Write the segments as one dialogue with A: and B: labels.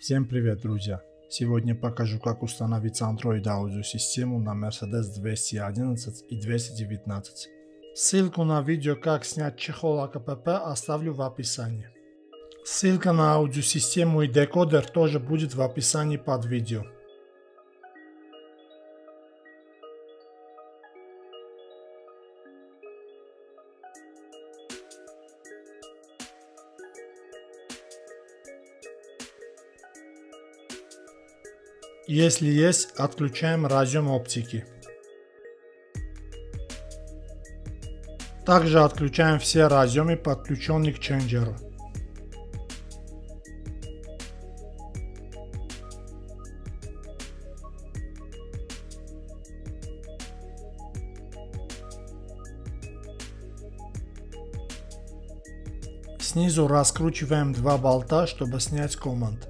A: Всем привет, друзья! Сегодня покажу, как установить Android аудиосистему на Mercedes 211 и 219. Ссылку на видео, как снять чехол АКПП оставлю в описании. Ссылка на аудиосистему и декодер тоже будет в описании под видео. Если есть, отключаем разъем оптики. Также отключаем все разъемы, подключенные к ченджеру. Снизу раскручиваем два болта, чтобы снять команд.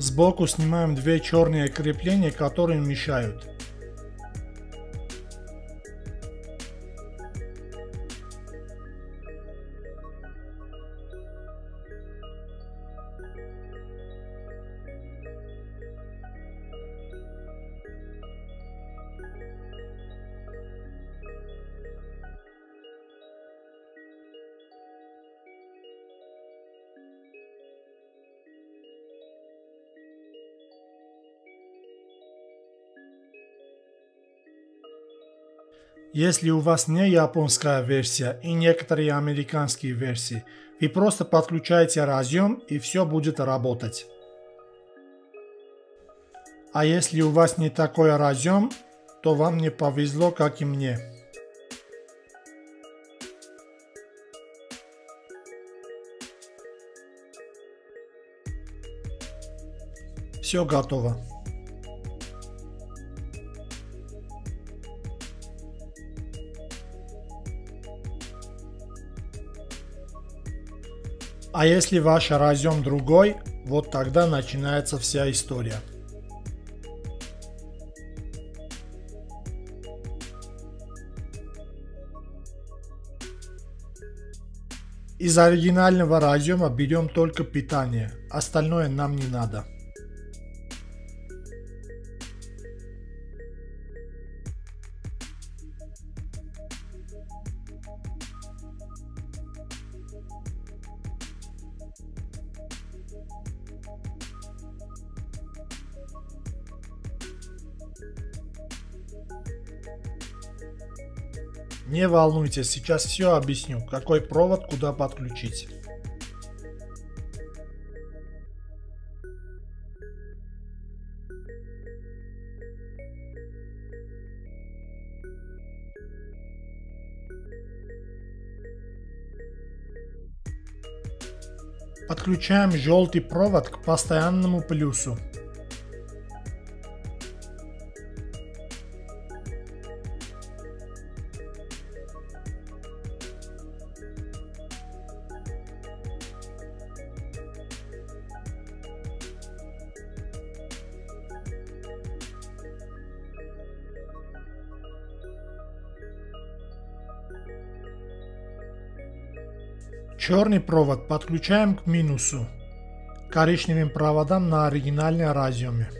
A: Сбоку снимаем две черные крепления, которые мешают. Если у вас не японская версия и некоторые американские версии, вы просто подключаете разъем и все будет работать. А если у вас не такой разъем, то вам не повезло, как и мне. Все готово. А если ваш разъем другой, вот тогда начинается вся история. Из оригинального разъема берем только питание, остальное нам не надо. Не волнуйтесь, сейчас все объясню, какой провод куда подключить. Подключаем желтый провод к постоянному плюсу. Черный провод подключаем к минусу, коричневым проводам на оригинальной разъеме.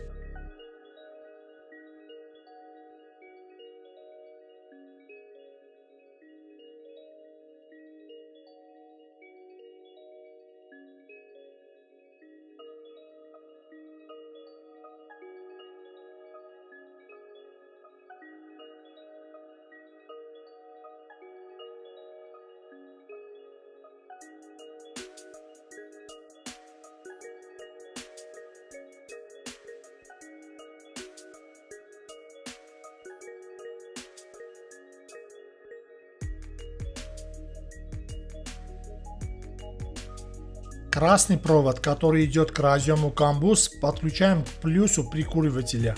A: Красный провод, который идет к разъему камбус, подключаем к плюсу прикуривателя.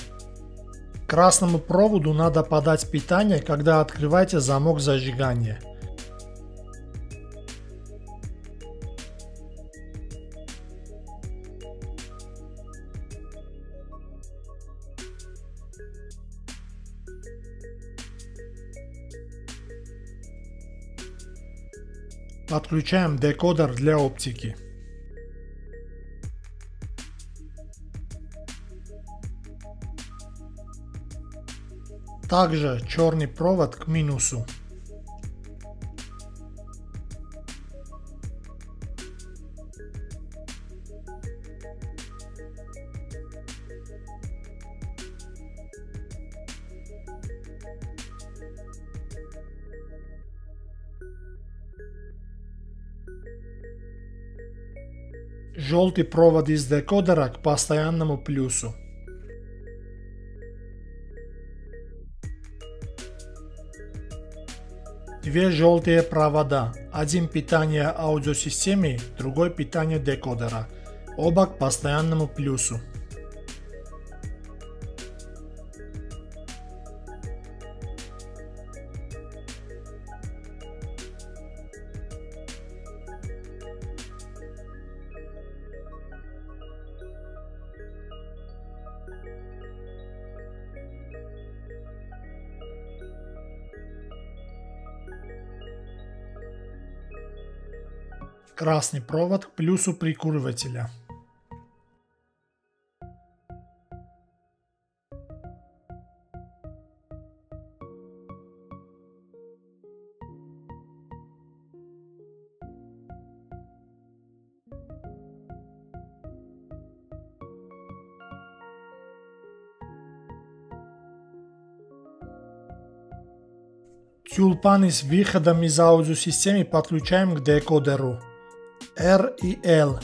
A: Красному проводу надо подать питание, когда открываете замок зажигания. Подключаем декодер для оптики. Также черный провод к минусу. Желтый провод из декодера к постоянному плюсу. Две желтые провода. Один питание аудиосистемы, другой питание декодера. Оба к постоянному плюсу. Красный провод к плюсу прикуривателя. Тюльпаны с выходом из аудиосистемы подключаем к декодеру. R и L.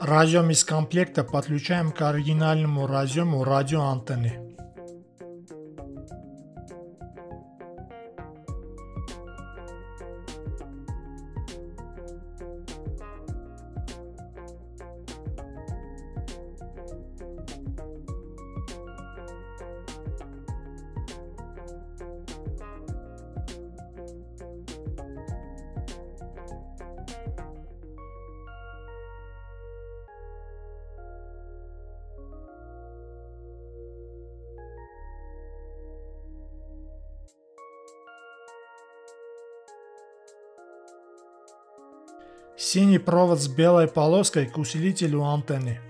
A: Разъем из комплекта подключаем к оригинальному разъему радиоантенны. Синий провод с белой полоской к усилителю антенны.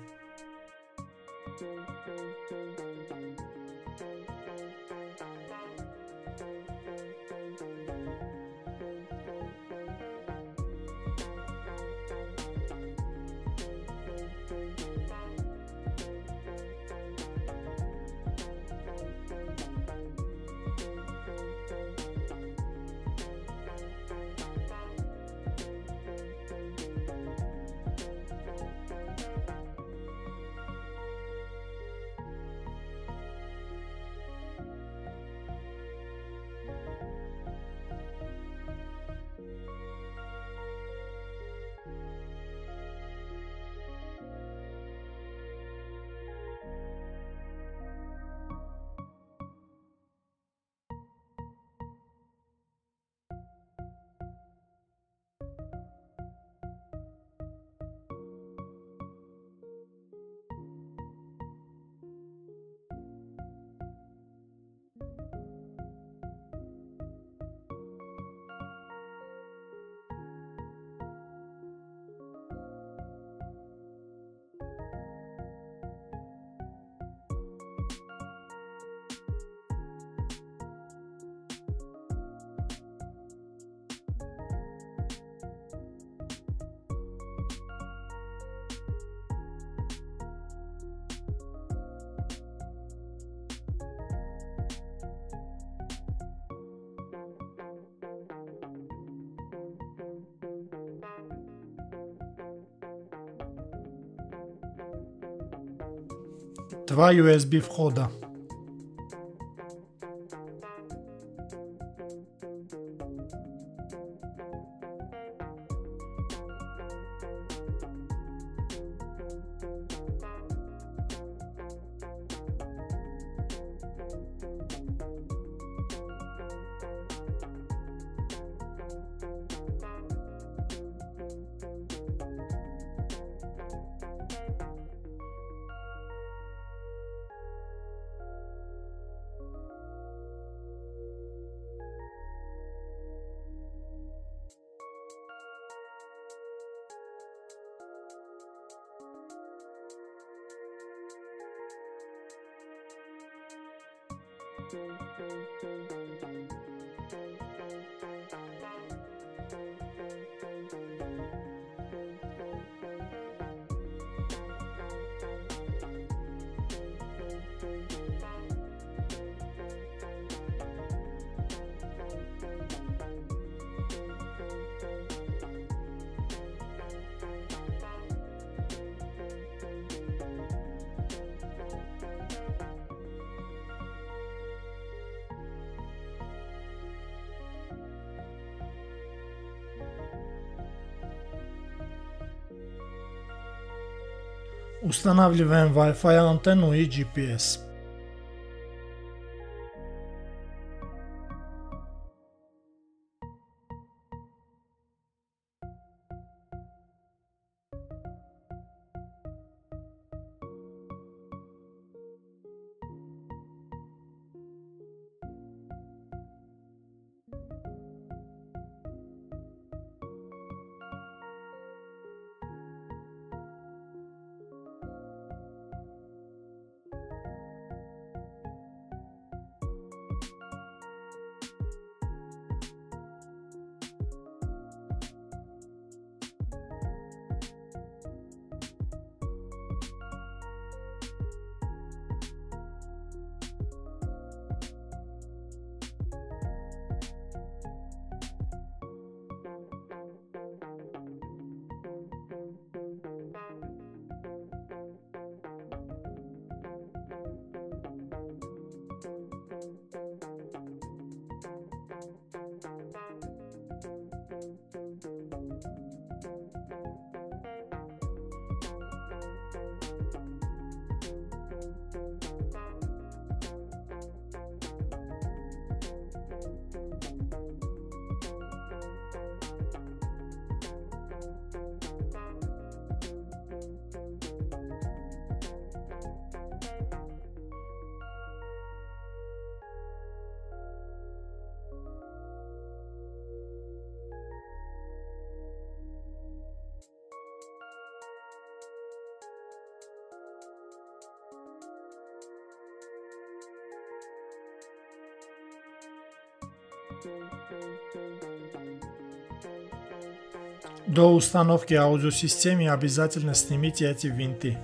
A: Два USB входа. Thank you. Устанавливаем Wi-Fi антенну и GPS. До установки аудиосистемы обязательно снимите эти винты.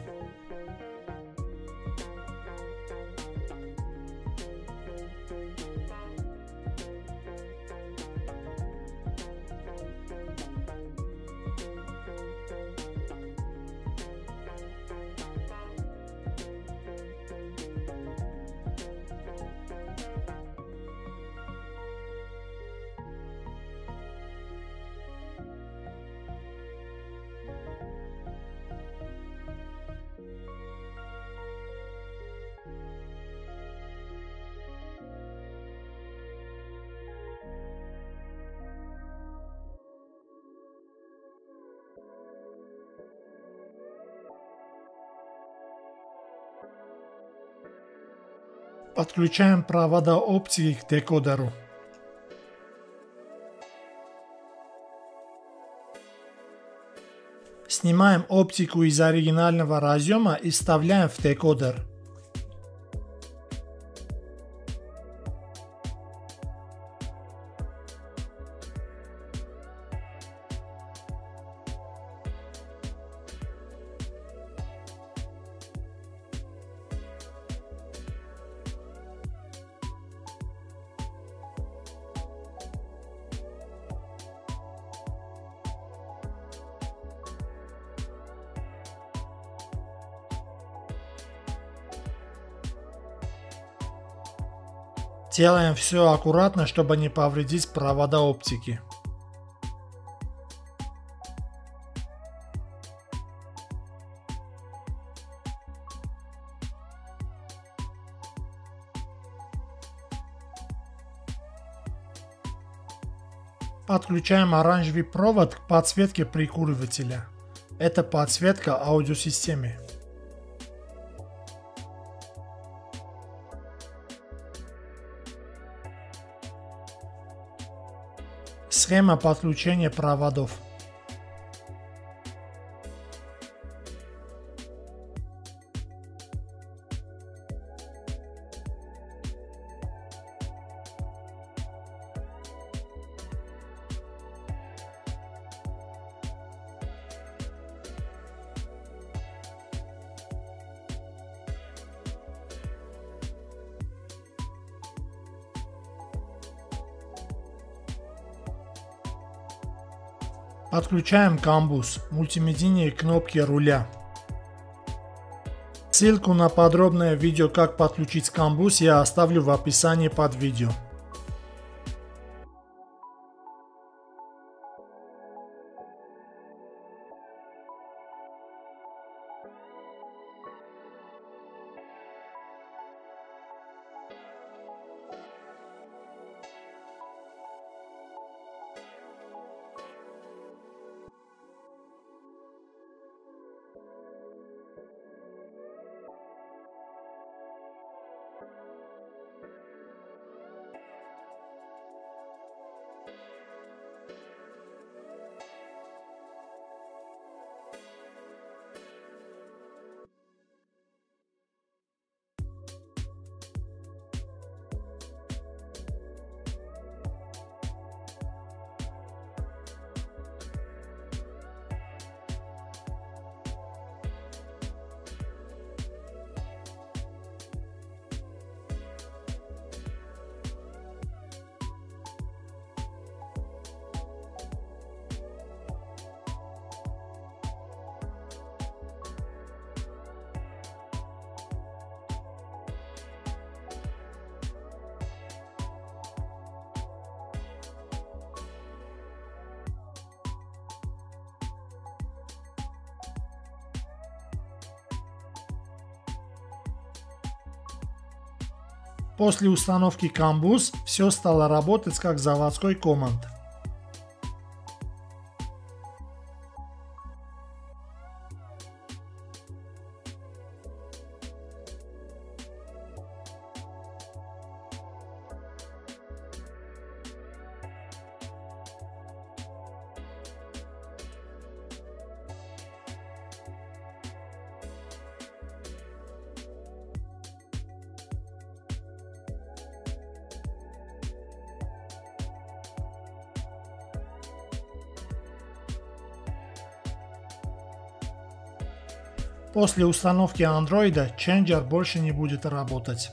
A: Подключаем провода оптики к декодеру. Снимаем оптику из оригинального разъема и вставляем в декодер. Делаем все аккуратно, чтобы не повредить провода оптики. Подключаем оранжевый провод к подсветке прикуривателя. Это подсветка аудиосистемы. Схема подключения проводов. Подключаем камбус, мультимедийные кнопки руля. Ссылку на подробное видео как подключить камбус я оставлю в описании под видео. После установки Камбуз все стало работать как заводской команд. После установки андроида Changer больше не будет работать.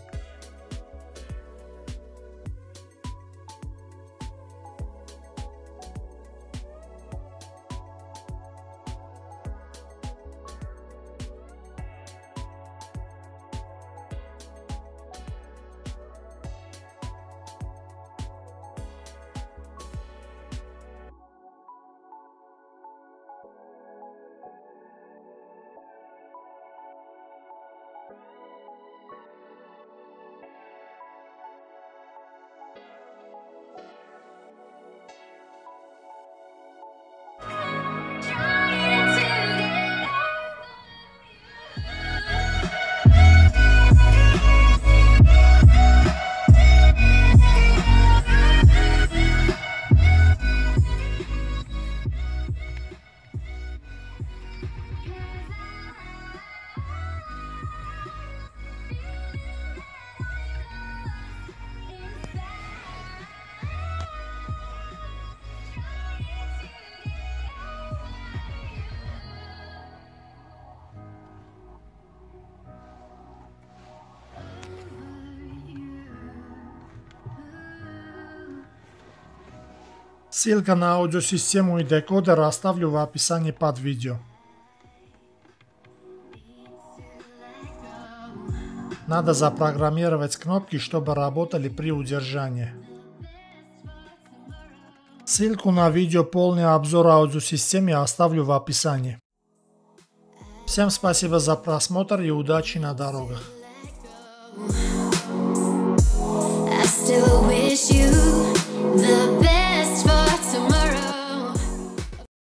A: Ссылка на аудиосистему и декодер оставлю в описании под видео. Надо запрограммировать кнопки, чтобы работали при удержании. Ссылку на видео полный обзор аудиосистемы оставлю в описании. Всем спасибо за просмотр и удачи на дорогах. I still wish you the